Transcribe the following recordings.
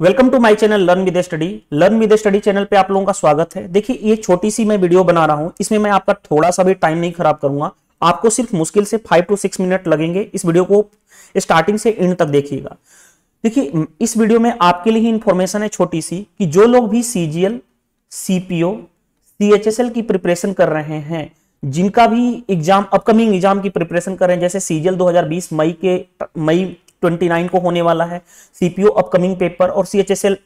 Welcome to my channel learn with study learn with study channel पे आप लोगों का स्वागत है। देखिए, ये छोटी सी मैं वीडियो बना रहा हूँ। इसमें मैं आपका थोड़ा सा भी टाइम नहीं खराब करूँगा। आपको सिर्फ़ मुश्किल से फाइव टू सिक्स मिनट लगेंगे। इस वीडियो को स्टार्टिंग से एंड तक देखिएगा। देखिए, इस वीडियो में आपके लिए ही इंफॉर्मेशन है छोटी सी कि जो लोग भी सीजीएल सीपीओ सीएचएसएल की प्रिपरेशन कर रहे हैं, जिनका भी एग्ज़ाम अपकमिंग एग्ज़ाम की प्रिपरेशन कर रहे हैं, जैसे सीजीएल 2020 मई के, मई 29 को होने वाला है सीपीओ अपकमिंग पेपर और सीएचएसएल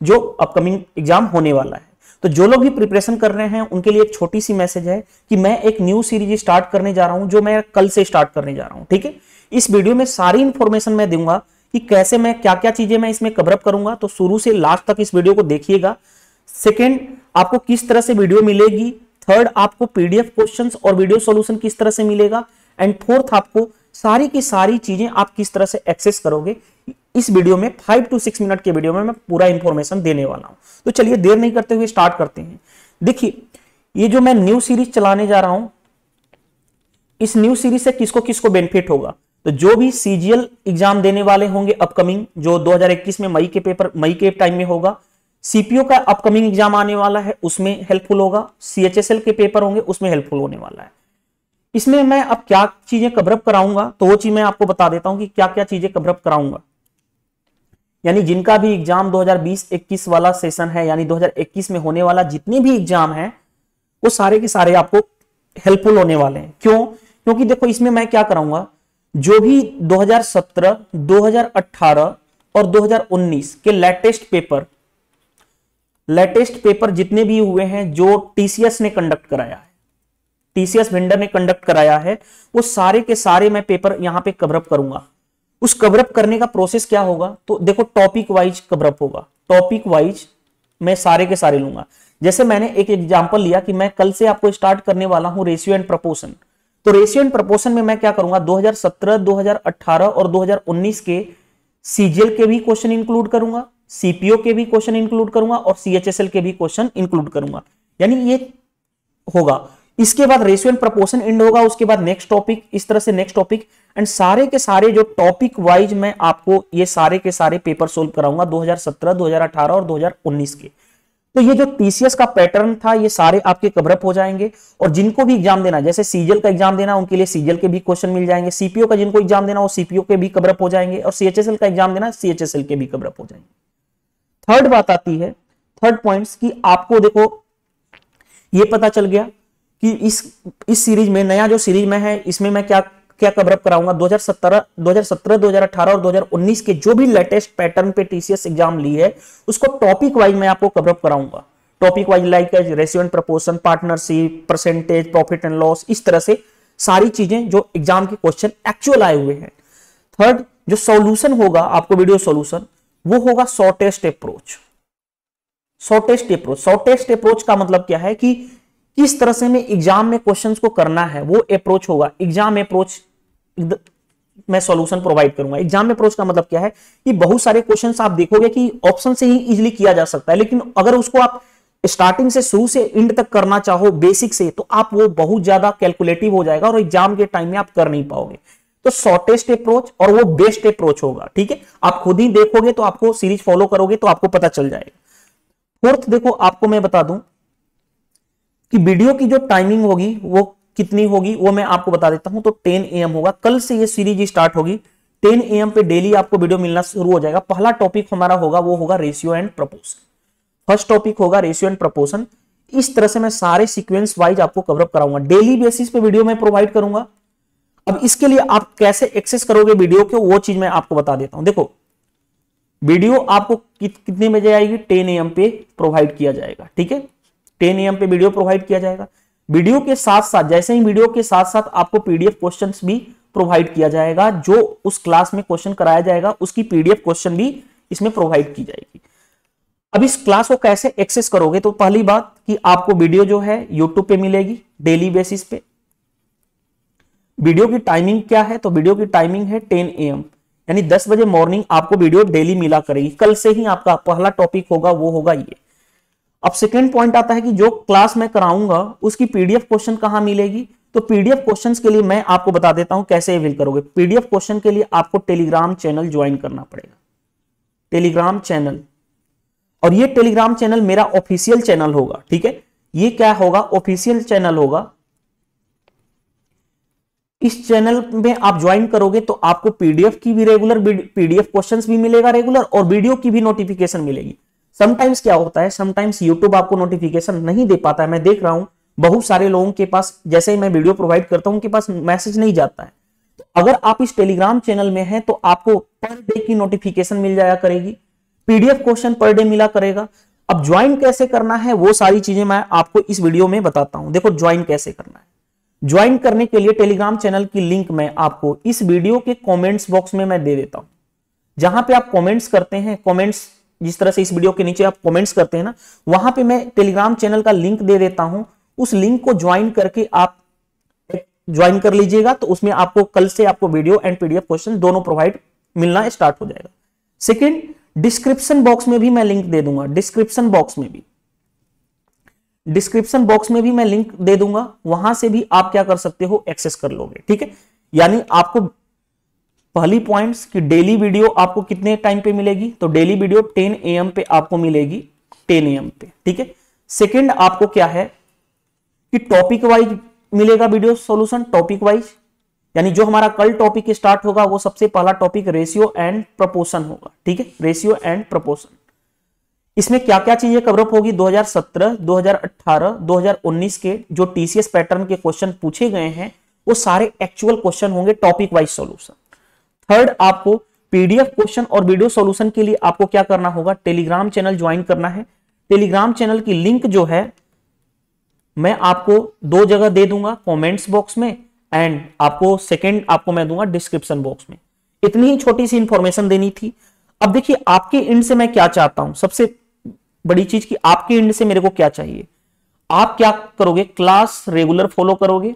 जो अपकमिंग एग्ज़ाम होने वाला है। तो जो लोग भी प्रिपरेशन कर रहे हैं, उनके लिए एक छोटी सी मैसेज है कि मैं एक न्यू सीरीज़ स्टार्ट करने जा रहा हूँ, जो मैं कल से स्टार्ट करने जा रहा हूँ, ठीक है? इस वीडियो में सारी इंफॉर्मेशन मैं दूँगा कि कैसे मैं क्या क्या चीज़ें मैं इसमें कवरअप करूँगा। तो शुरू से लास्ट तक इस वीडियो को देखिएगा। सेकेंड आपको किस तरह से वीडियो मिलेगी? थर्ड आपको पीडीएफ क्वेश्चंस और वीडियो सॉल्यूशन किस तरह से मिलेगा? एंड फोर्थ आपको सारी की सारी चीज़ें आप किस तरह से एक्सेस करोगे, इस वीडियो में फाइव टू सिक्स मिनट के वीडियो में मैं पूरा इंफॉर्मेशन देने वाला हूँ। तो चलिए देर नहीं करते हुए स्टार्ट करते हैं। देखिए, ये जो मैं न्यू सीरीज़ चलाने जा रहा हूँ, इस न्यू सीरीज़ से किसको किसको बेनिफिट होगा? तो जो भी सीजीएल एग्ज़ाम देने वाले होंगे अपकमिंग जो 2021 में मई के पेपर मई के टाइम में होगा सीपीओ का अपकमिंग एग्ज़ाम आने वाला है, उसमें हेल्पफुल होगा सीएचएसएल के पेपर होंगे, उसमें हेल्पफुल होने वाला है। इसमें मैं अब क्या चीज़ें कवरअप कराऊँगा तो वो चीज़ मैं आपको बता देता हूँ कि क्या क्या चीज़ें कवरअप कराऊँगा। यानी जिनका भी एग्ज़ाम 2020-21 वाला सेशन है यानी 2021 में होने वाला जितने भी एग्ज़ाम है वो सारे के सारे आपको हेल्पफुल होने वाले हैं। क्यों? क्योंकि देखो इसमें मैं क्या कराऊँगा जो भी 2017, 2018 और 2019 के लेटेस्ट पेपर लेटेस्ट पेपर जितने भी हुए हैं जो टीसीएस ने कंडक्ट कराया है टीसीएस वेंडर ने कंडक्ट कराया है वो सारे के सारे मैं पेपर यहाँ पे कवरअप करूँगा। उस कवरअप करने का प्रोसेस क्या होगा? तो देखो टॉपिक वाइज कवरअप होगा। टॉपिक वाइज मैं सारे के सारे लूँगा। जैसे मैंने एक एग्जांपल लिया कि मैं कल से आपको स्टार्ट करने वाला हूँ रेशियो एंड प्रपोर्शन तो रेशियो एंड प्रपोर्शन में मैं क्या करूँगा? 2017, 2018 और 2019 के सीजीएल के भी क्वेश्चन इंक्लूड करूँगा सीपीओ के भी क्वेश्चन इंक्लूड करूँगा और सीएचएसएल के भी क्वेश्चन इंक्लूड करूँगा। यानी ये होगा। इसके बाद रेशियो एंड प्रपोर्शन एंड होगा उसके बाद नेक्स्ट टॉपिक इस तरह से नेक्स्ट टॉपिक एंड सारे के सारे जो टॉपिक वाइज मैं आपको ये सारे के सारे पेपर सोल्व कराऊँगा 2017, 2018 और 2019 के। तो ये जो टीसीएस का पैटर्न था ये सारे आपके कवरअप हो जाएँगे। और जिनको भी एग्ज़ाम देना जैसे सीजीएल का एग्ज़ाम देना उनके लिए सीजीएल के भी क्वेश्चन मिल जाएँगे। सीपीओ का जिनको एग्ज़ाम देना वो सीपीओ के भी कवरअप हो जाएँगे। और सीएचएसएल का एग्ज़ाम देना सीएचएसएल के भी कवरअप हो जाएँगे। थर्ड बात आती है थर्ड पॉइंट की आपको देखो ये पता चल गया। कि इस इस सीरीज़ में, नया जो सीरीज़ में है, इसमें मैं क्या क्या कवरअप कराऊँगा? 2017 2017 2018 और 2019 के जो भी लेटेस्ट पैटर्न पे टीसीएस एग्ज़ाम ली है, उसको टॉपिक वाइज मैं आपको कवरअप कराऊँगा। Topic wise like ratio and partnership percentage profit and loss इस तरह से सारी चीज़ें जो एग्ज़ाम के क्वेश्चन एक्चुअल आए हुए हैं। थर्ड जो सॉल्यूशन होगा, आपको वीडियो सॉल्यूशन वो होगा shortest approach shortest approach shortest approach का मतलब क्या है कि किस तरह से मैं एग्ज़ाम में क्वेश्चंस को करना है, वो अप्रोच होगा। एग्ज़ाम अप्रोच मैं सॉल्यूशन प्रोवाइड करूँगा। एग्ज़ाम अप्रोच का मतलब क्या है कि बहुत सारे क्वेश्चंस आप देखोगे कि ऑप्शन से ही इजीली किया जा सकता है, लेकिन अगर उसको आप स्टार्टिंग से शुरू से एंड तक करना चाहो बेसिक से तो आप वो बहुत ज़्यादा कैलकुलेटिव हो जाएगा और एग्ज़ाम के टाइम में आप कर नहीं पाओगे। तो शॉर्टेस्ट अप्रोच और वो बेस्ट अप्रोच होगा, ठीक है? आप खुद ही देखोगे तो आपको सीरीज़ फॉलो करोगे तो आपको पता चल जाएगा। फोर्थ देखो, आपको मैं बता दूँ कि वीडियो की जो टाइमिंग होगी, वो कितनी होगी, वो मैं आपको बता देता हूँ। तो 10 एम होगा। कल से ये सीरीज़ स्टार्ट होगी। 10 एम पे डेली आपको वीडियो मिलना शुरू हो जाएगा। पहला टॉपिक हमारा होगा, वो होगा ratio and proportion first topic होगा रेशियो एंड प्रपोर्शन इस तरह से मैं सारे सीक्वेंस वाइज आपको कवरअप कराऊँगा। डेली बेसिस पे वीडियो मैं प्रोवाइड करूँगा। अब इसके लिए आप कैसे एक्सेस करोगे वीडियो को, वो चीज़ मैं आपको बता देता हूँ। देखो वीडियो आपको कितने बजे आएगी? टेन एम पे प्रोवाइड किया जाएगा। ठीक है? टेन एम पे वीडियो प्रोवाइड किया जाएगा। वीडियो के साथ साथ जैसे ही वीडियो के साथ साथ आपको पीडीएफ क्वेश्चन भी प्रोवाइड किया जाएगा, जो उस क्लास में क्वेश्चन कराया जाएगा, उसकी पीडीएफ क्वेश्चन भी इसमें प्रोवाइड की जाएगी। अब इस क्लास को कैसे एक्सेस करोगे? तो पहली बात कि आपको वीडियो जो है यूट्यूब पे मिलेगी डेली बेसिस पे। वीडियो की टाइमिंग क्या है? तो वीडियो की टाइमिंग है 10 एम यानी 10 बजे मॉर्निंग आपको वीडियो डेली मिला करेगी। कल से ही आपका पहला टॉपिक होगा, वो होगा ये। अब सेकेंड पॉइंट आता है कि जो क्लास मैं कराऊँगा, उसकी पीडीएफ क्वेश्चन कहाँ मिलेगी? तो पीडीएफ क्वेश्चंस के लिए मैं आपको बता देता हूँ कैसे अवेल करोगे। पीडीएफ क्वेश्चन के लिए आपको टेलीग्राम चैनल ज्वाइन करना पड़ेगा। टेलीग्राम चैनल और ये टेलीग्राम चैनल मेरा ऑफिशियल चैनल होगा, ठीक है? ये क्या होगा? ऑफिशियल चैनल होगा। इस चैनल में आप ज्वाइन करोगे तो आपको पीडीएफ की भी रेगुलर पीडीएफ क्वेश्चंस भी मिलेगा रेगुलर और वीडियो की भी नोटिफिकेशन मिलेगी। समटाइम्स क्या होता है? समटाइम्स यूट्यूब आपको नोटिफिकेशन नहीं दे पाता है। मैं देख रहा हूँ, बहुत सारे लोगों के पास, जैसे ही मैं वीडियो प्रोवाइड करता हूँ, उनके पास मैसेज नहीं जाता है। तो अगर आप इस टेलीग्राम चैनल में हैं तो आपको पर डे की नोटिफिकेशन मिल जाया करेगी। पीडीएफ क्वेश्चन पर डे मिला करेगा। अब ज्वाइन कैसे करना है, वो सारी चीज़ें मैं आपको इस वीडियो में बताता हूँ। देखो ज्वाइन कैसे करना है। ज्वाइन करने के लिए टेलीग्राम चैनल की लिंक मैं आपको इस वीडियो के कमेंट्स बॉक्स में मैं दे देता हूँ। जहाँ पे आप कमेंट्स करते हैं कमेंट्स जिस तरह से इस वीडियो के नीचे आप कमेंट्स करते हैं ना, वहाँ पे मैं टेलीग्राम चैनल का लिंक दे देता हूँ। उस लिंक को ज्वाइन करके आप ज्वाइन कर लीजिएगा तो उसमें आपको कल से आपको वीडियो एंड पीडीएफ क्वेश्चन दोनों प्रोवाइड मिलना स्टार्ट हो जाएगा। सेकेंड डिस्क्रिप्शन बॉक्स में भी मैं लिंक दे दूँगा। डिस्क्रिप्शन बॉक्स में भी। डिस्क्रिप्शन बॉक्स में भी मैं लिंक दे दूँगा। वहाँ से भी आप क्या कर सकते हो एक्सेस कर लोगे। ठीक है? यानी आपको पहली पॉइंट्स की डेली वीडियो आपको कितने टाइम पे मिलेगी? तो डेली वीडियो 10 एम पे आपको मिलेगी 10 एम पे ठीक है? सेकंड आपको क्या है? कि टॉपिक वाइज मिलेगा वीडियो सॉल्यूशन टॉपिक वाइज यानी जो हमारा कल टॉपिक स्टार्ट होगा वो सबसे पहला टॉपिक रेशियो एंड प्रपोर्शन होगा ठीक है? रेशियो एंड प्रपोर्शन इसमें क्या क्या चीज़ें कवरअप होगी? 2017, 2018, 2019 के जो टीसीएस पैटर्न के क्वेश्चन पूछे गए हैं वो सारे एक्चुअल क्वेश्चन होंगे टॉपिक वाइज सॉल्यूशन थर्ड आपको पीडीएफ क्वेश्चन और वीडियो सॉल्यूशन के लिए आपको क्या करना होगा? टेलीग्राम चैनल ज्वाइन करना है। टेलीग्राम चैनल की लिंक जो है, मैं आपको दो जगह दे दूँगा कमेंट्स बॉक्स में एंड आपको सेकंड आपको मैं दूँगा डिस्क्रिप्शन बॉक्स में। इतनी ही छोटी सी इंफॉर्मेशन देनी थी। अब देखिए, आपके इंड से मैं क्या चाहता हूँ? सबसे बड़ी चीज़ कि आपके इंड से मेरे को क्या चाहिए? आप क्या करोगे? क्लास रेगुलर फॉलो करोगे?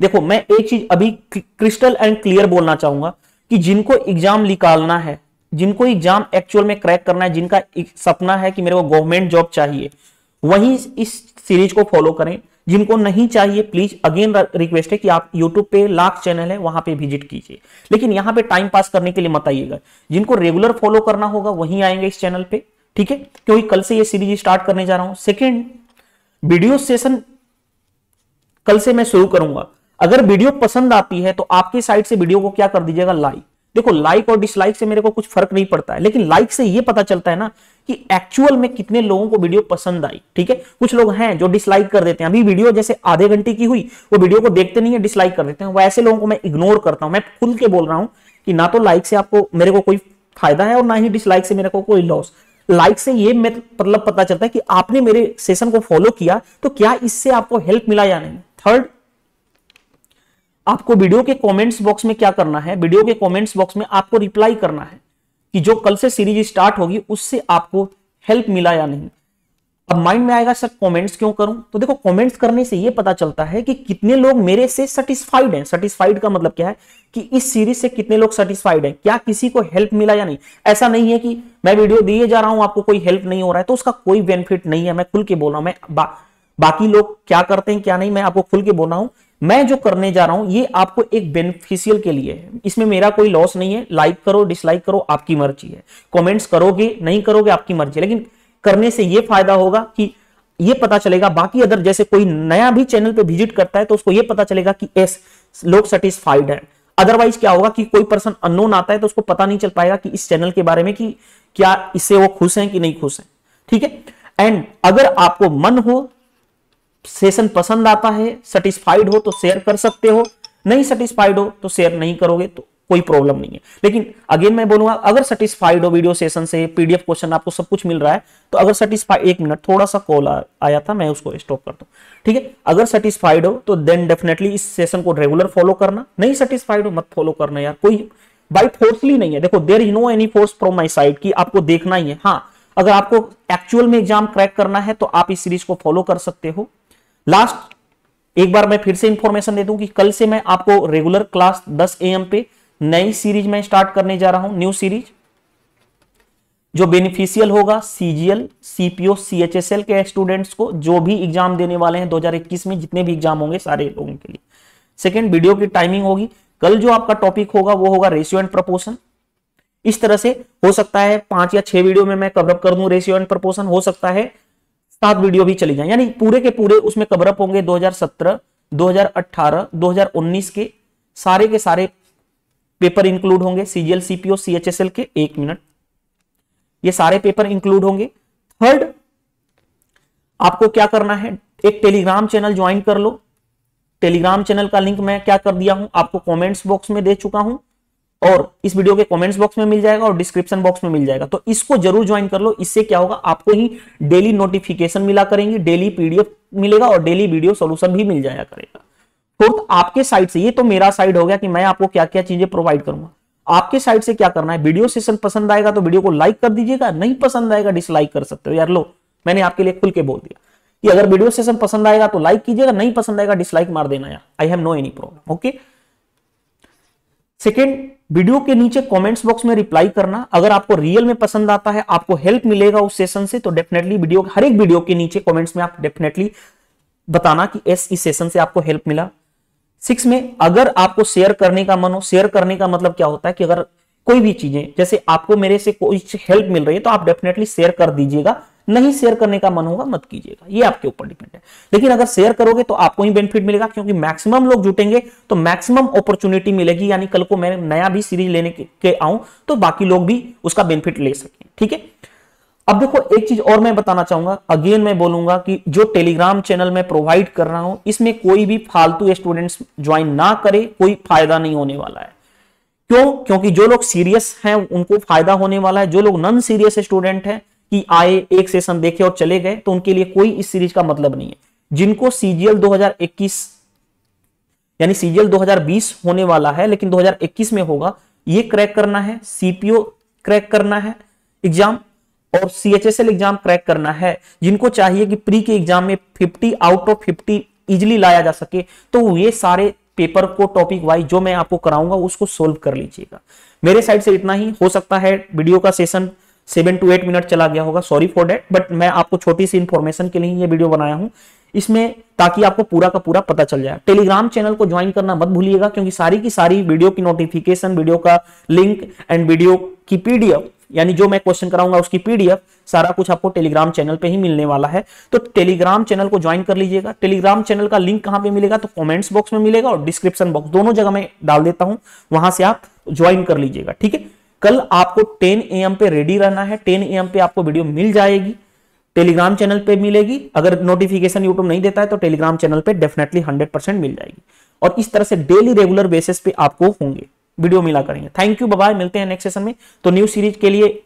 देखो, मैं एक चीज़ अभी क्रिस्टल एंड क्लियर बोलना चाहूँगा कि जिनको एग्ज़ाम निकालना है, जिनको एग्ज़ाम एक्चुअल में क्रैक करना है, जिनका सपना है कि मेरे को गवर्नमेंट जॉब चाहिए, वही इस सीरीज़ को फॉलो करें। जिनको नहीं चाहिए प्लीज़ अगेन रिक्वेस्ट है कि आप यूट्यूब पे लाख चैनल है, वहाँ पे विज़िट कीजिए। लेकिन यहाँ पे टाइम पास करने के लिए मत आइएगा। जिनको रेगुलर फॉलो करना होगा, वहीं आएँगे इस चैनल पे, ठीक है? क्योंकि कल से ये सीरीज़ स्टार्ट करने जा रहा हूँ। सेकेंड वीडियो सेशन कल से मैं शुरू करूँगा। अगर वीडियो पसंद आती है तो आपकी साइड से वीडियो को क्या कर दीजिएगा लाइक देखो लाइक और डिसलाइक से मेरे को कुछ फ़र्क नहीं पड़ता है, लेकिन लाइक से ये पता चलता है ना कि एक्चुअल में कितने लोगों को वीडियो पसंद आई, ठीक है? कुछ लोग हैं जो डिसलाइक कर देते हैं। अभी वीडियो जैसे आधे घंटे की हुई, वो वीडियो को देखते नहीं है डिसलाइक कर देते हैं। वो ऐसे लोगों को मैं इग्नोर करता हूँ। मैं खुल के बोल रहा हूँ कि ना तो लाइक से आपको मेरे को कोई फ़ायदा है और ना ही डिसलाइक से मेरे को कोई लॉस लाइक से ये मतलब पता चलता है कि आपने मेरे सेशन को फॉलो किया तो क्या इससे आपको हेल्प मिला या नहीं? थर्ड आपको वीडियो के कमेंट्स बॉक्स में क्या करना है? वीडियो के कमेंट्स बॉक्स में आपको रिप्लाई करना है कि जो कल से सीरीज़ स्टार्ट होगी उससे आपको हेल्प मिला या नहीं। अब माइंड में आएगा सर कमेंट्स क्यों करूँ? तो देखो कमेंट्स करने से ये पता चलता है कि कितने लोग मेरे से सेटिस्फाइड हैं। सेटिस्फाइड का मतलब क्या है? कि इस सीरीज़ से कितने लोग सेटिस्फाइड हैं? क्या किसी को हेल्प मिला या नहीं? ऐसा नहीं है कि मैं वीडियो दिए जा रहा हूँ आपको कोई हेल्प नहीं हो रहा है तो उसका कोई बेनिफिट नहीं है। मैं खुल के बोल रहा हूँ मैं बा, बाकी लोग क्या करते हैं क्या नहीं मैं आपको खुल के बोल रहा हूँ मैं जो करने जा रहा हूँ, ये आपको एक बेनिफिशियल के लिए है। इसमें मेरा कोई लॉस नहीं है। लाइक करो डिसलाइक करो, आपकी मर्ज़ी है। कमेंट्स करोगे, नहीं करोगे, आपकी मर्ज़ी है। लेकिन करने से ये फ़ायदा होगा कि ये पता चलेगा, बाकी अदर जैसे कोई नया भी चैनल पे विज़िट करता है तो उसको ये पता चलेगा कि एस लोग सेटिस्फाइड है। अदरवाइज़ क्या होगा कि कोई पर्सन अननोन आता है तो उसको पता नहीं चल पाएगा कि इस चैनल के बारे में कि क्या इससे वो खुश हैं कि नहीं खुश हैं। ठीक है? एंड अगर आपको मन हो सेशन पसंद आता है सेटिस्फाइड हो तो शेयर कर सकते हो, नहीं सेटिस्फाइड हो तो शेयर नहीं करोगे तो कोई प्रॉब्लम नहीं है। लेकिन अगेन मैं बोलूँगा, अगर सेटिस्फाइड हो वीडियो सेशन से पीडीएफ क्वेश्चन आपको सब कुछ मिल रहा है तो अगर सेटिस्फाइड एक मिनट थोड़ा सा कॉल आया था, मैं उसको स्टॉप करता हूँ। ठीक है? अगर सेटिस्फाइड हो तो देन डेफिनेटली इस सेशन को रेगुलर फॉलो करना। नहीं सेटिस्फाइड हो, मत फॉलो करना यार, कोई बाई फोर्सली नहीं है। देखो there is no any force from my side की आपको देखना ही है। हाँ अगर आपको एक्चुअल में एग्ज़ाम क्रैक करना है तो आप इस सीरीज़ को फॉलो कर सकते हो। लास्ट एक बार मैं फिर से इंफॉर्मेशन दे दूँ कि कल से मैं आपको रेगुलर क्लास 10 एम पे नई सीरीज़ में स्टार्ट करने जा रहा हूँ न्यू सीरीज़ जो बेनिफिशियल होगा सीजीएल सीपीओ सीएचएसएल के स्टूडेंट्स को, जो भी एग्ज़ाम देने वाले हैं 2021 में, जितने भी एग्ज़ाम होंगे सारे लोगों के लिए। सेकेंड वीडियो की टाइमिंग होगी। कल जो आपका टॉपिक होगा, वो होगा रेशियो एंड प्रपोर्शन इस तरह से हो सकता है पाँच या छह वीडियो में मैं कवरअप कर दूँ रेशियो एंड प्रपोर्शन हो सकता है। सात वीडियो भी चली जाए। यानी पूरे के पूरे उसमें कवरअप होंगे 2017, 2018, 2019 के। सारे के सारे पेपर इंक्लूड होंगे सीजीएल सीपीओ सीएचएसएल के एक मिनट ये सारे पेपर इंक्लूड होंगे। थर्ड आपको क्या करना है? एक टेलीग्राम चैनल ज्वाइन कर लो। टेलीग्राम चैनल का लिंक मैं क्या कर दिया हूँ? आपको कमेंट्स बॉक्स में दे चुका हूँ। और इस वीडियो के कमेंट्स बॉक्स में मिल जाएगा और डिस्क्रिप्शन बॉक्स में मिल जाएगा। तो इसको ज़रूर ज्वाइन कर लो। इससे क्या होगा? आपको ही डेली नोटिफिकेशन मिला करेंगे डेली पीडीएफ मिलेगा और डेली वीडियो सोल्यूशन भी मिल जाया करेगा। फोर्थ आपके साइड से, ये तो मेरा साइड हो गया कि मैं आपको क्या क्या चीज़ें प्रोवाइड करूँगा। आपके साइड से क्या करना है? वीडियो सेशन पसंद आएगा तो वीडियो को लाइक कर दीजिएगा। नहीं पसंद आएगा डिसलाइक कर सकते हो। यार लो, मैंने आपके लिए खुल के बोल दिया कि अगर वीडियो सेशन पसंद आएगा तो लाइक कीजिएगा, नहीं पसंद आएगा डिसलाइक मार देना यार। I have no any problem okay second video के नीचे कमेंट्स बॉक्स में रिप्लाई करना। अगर आपको रियल में पसंद आता है, आपको हेल्प मिलेगा उस सेशन से तो डेफिनेटली वीडियो हर एक वीडियो के नीचे कमेंट्स में आप डेफिनेटली बताना कि एस इस सेशन से आपको हेल्प मिला। सिक्स में, अगर आपको शेयर करने का मन हो शेयर करने का मतलब क्या होता है कि अगर कोई भी चीज़ें, जैसे आपको मेरे से कोई हेल्प मिल रही है तो आप डेफिनेटली शेयर कर दीजिएगा। नहीं शेयर करने का मन होगा मत कीजिएगा। ये आपके ऊपर डिपेंड है। लेकिन अगर शेयर करोगे तो आपको ही बेनिफिट मिलेगा क्योंकि मैक्सिमम लोग जुटेंगे तो मैक्सिमम अपॉर्चुनिटी मिलेगी। यानी कल को मैं नया भी सीरीज़ लेने के, के आऊँ तो बाकी लोग भी उसका बेनिफिट ले सकें। ठीक है? अब देखो एक चीज़ और मैं बताना चाहूँगा। अगेन मैं बोलूँगा कि जो टेलीग्राम चैनल में प्रोवाइड कर रहा हूँ इसमें कोई भी फालतू स्टूडेंट्स ज्वाइन ना करे कोई फ़ायदा नहीं होने वाला है। क्यों? क्योंकि जो लोग सीरियस हैं उनको फ़ायदा होने वाला है। जो लोग नॉन सीरियस स्टूडेंट हैं कि आए, एक सेशन देखे और चले गए तो उनके लिए कोई इस सीरीज़ का मतलब नहीं है। जिनको सीजीएल 2021 यानी सीजीएल 2020 होने वाला है, लेकिन 2021 में होगा, ये क्रैक करना है सीपीओ क्रैक करना है, एग्ज़ाम, और सीएचएसएल एग्ज़ाम क्रैक करना है। जिनको चाहिए कि प्री के एग्ज़ाम में 50 आउट ऑफ़ 50 इजिली लाया जा सके तो ये सारे पेपर को टॉपिक वाइज जो मैं आपको कराऊँगा, उसको सोल्व कर लीजिएगा। मेरे साइड से इतना ही, हो सकता है वीडियो का session seven to eight minute चला गया होगा सॉरी फॉर डेट बट मैं आपको छोटी सी इन्फॉर्मेशन के लिए ये वीडियो बनाया हूँ। इसमें ताकि आपको पूरा का पूरा पता चल जाए। टेलीग्राम चैनल को ज्वाइन करना मत भूलिएगा, क्योंकि सारी की सारी वीडियो की नोटिफिकेशन वीडियो का लिंक एंड वीडियो की पीडीएफ यानी जो मैं क्वेश्चन कराऊँगा उसकी पीडीएफ सारा कुछ आपको टेलीग्राम चैनल पे ही मिलने वाला है। तो टेलीग्राम चैनल को ज्वाइन कर लीजिएगा। टेलीग्राम चैनल का लिंक कहाँ पे मिलेगा? तो कमेंट्स बॉक्स में मिलेगा और डिस्क्रिप्शन बॉक्स दोनों जगह में डाल देता हूँ। वहाँ से आप ज्वाइन कर लीजिएगा, ठीक है? कल आपको 10 एम पे रेडी रहना है। 10 एम पे आपको वीडियो मिल जाएगी। टेलीग्राम चैनल पे मिलेगी। अगर नोटिफिकेशन यूट्यूब नहीं देता है तो टेलीग्राम चैनल पे डेफिनेटली 100% मिल जाएगी। और इस तरह से डेली रेगुलर बेसिस पे आपको होंगे। वीडियो मिला करेंगे। थैंक यू बाय मिलते हैं नेक्स्ट सेशन में। तो न्यू सीरीज़ के लिए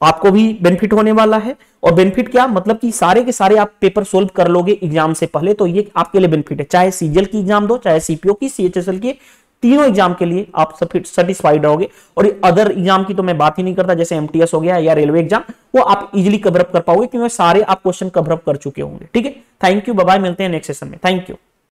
आपको भी बेनिफिट होने वाला है। और बेनिफिट क्या? मतलब कि सारे के सारे आप पेपर सोल्व कर लोगे एग्ज़ाम से पहले तो ये आपके लिए बेनिफिट है। चाहे सीजीएल की एग्ज़ाम दो, चाहे सीपीओ की सीएचएसएल की। तीनों एग्ज़ाम के लिए आप सेटिस्फाइड रहोगे। और अदर एग्ज़ाम की तो मैं बात ही नहीं करता, जैसे एमटीएस हो गया या रेलवे एग्ज़ाम वो आप इजिली कवरअप कर पाओगे, क्योंकि सारे आप क्वेश्चन कवरअप कर चुके होंगे। ठीक है? थैंक यू बाय मिलते हैं नेक्स्ट सेशन में। Thank you